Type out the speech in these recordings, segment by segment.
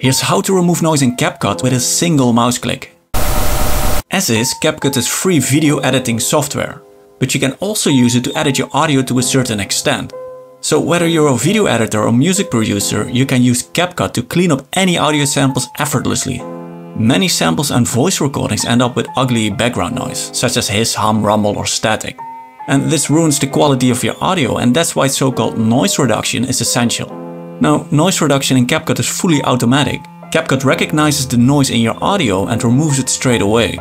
Here's how to remove noise in CapCut with a single mouse click. As is, CapCut is free video editing software, but you can also use it to edit your audio to a certain extent. So whether you're a video editor or music producer, you can use CapCut to clean up any audio samples effortlessly. Many samples and voice recordings end up with ugly background noise, such as hiss, hum, rumble or static. And this ruins the quality of your audio and that's why so-called noise reduction is essential. Now, noise reduction in CapCut is fully automatic. CapCut recognizes the noise in your audio and removes it straight away.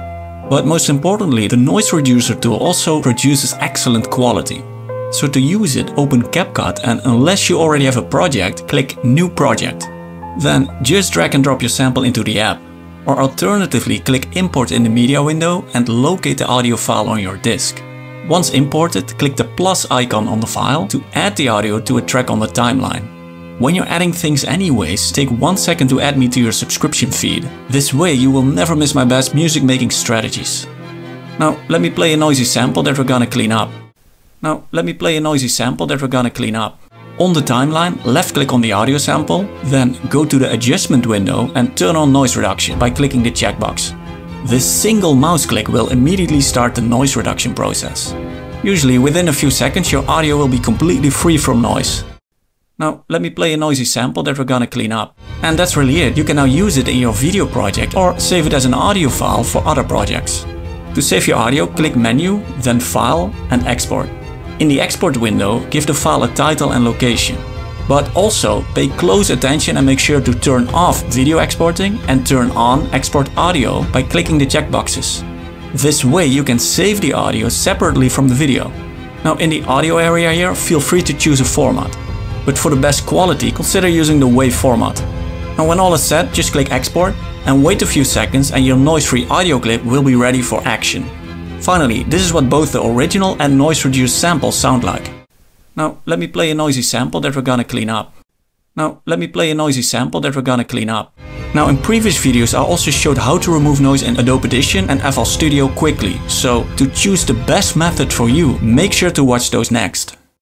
But most importantly, the noise reducer tool also produces excellent quality. So to use it, open CapCut and unless you already have a project, click New Project. Then just drag and drop your sample into the app. Or alternatively, click Import in the media window and locate the audio file on your disk. Once imported, click the plus icon on the file to add the audio to a track on the timeline. When you're adding things anyways, take one second to add me to your subscription feed. This way you will never miss my best music making strategies. Now let me play a noisy sample that we're gonna clean up. Now let me play a noisy sample that we're gonna clean up. On the timeline, left click on the audio sample, then go to the adjustment window and turn on noise reduction by clicking the checkbox. This single mouse click will immediately start the noise reduction process. Usually within a few seconds your audio will be completely free from noise. Now let me play a noisy sample that we're gonna clean up. And that's really it, you can now use it in your video project or save it as an audio file for other projects. To save your audio, click Menu, then File and Export. In the export window, give the file a title and location. But also pay close attention and make sure to turn off video exporting and turn on export audio by clicking the checkboxes. This way you can save the audio separately from the video. Now in the audio area here, feel free to choose a format. But for the best quality, consider using the WAV format. And when all is set, just click export and wait a few seconds and your noise-free audio clip will be ready for action. Finally, this is what both the original and noise-reduced samples sound like. Now let me play a noisy sample that we're gonna clean up. Now let me play a noisy sample that we're gonna clean up. Now in previous videos I also showed how to remove noise in Adobe Audition and FL Studio quickly, so to choose the best method for you, make sure to watch those next.